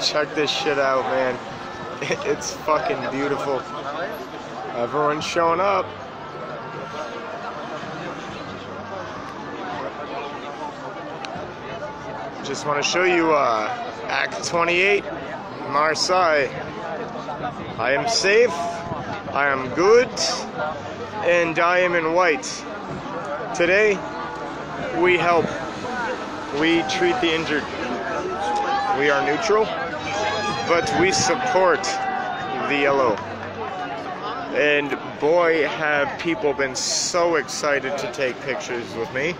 Check this shit out, man. It's fucking beautiful. Everyone's showing up. Just want to show you uh, Act 28, Marseille. I am safe, I am good, and I am in white. Today, we help. We treat the injured. We are neutral, but we support the yellow. And boy, have people been so excited to take pictures with me.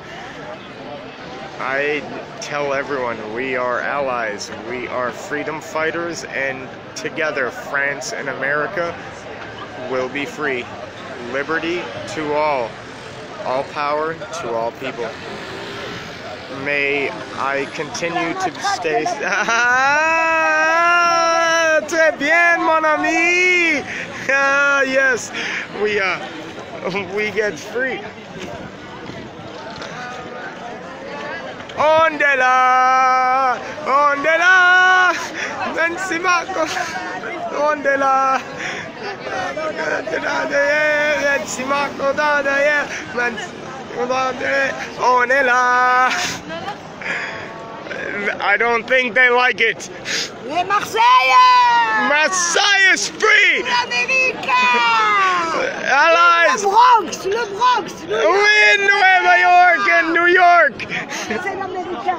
I tell everyone we are allies, we are freedom fighters, and together, France and America will be free. Liberty to all, all power to all people. May I continue to stay. Ah, très bien, mon ami. Ah, yes, we uh, we get free. On est là, on est là, on est là. Let's ondela, Benzimako, ondela. Ondela. I don't think they like it. Les Marseillais Marseille is free. L'Amérique Le Allies. Bronx Le Bronx le... We in Nueva York and New York. C'est l'Américain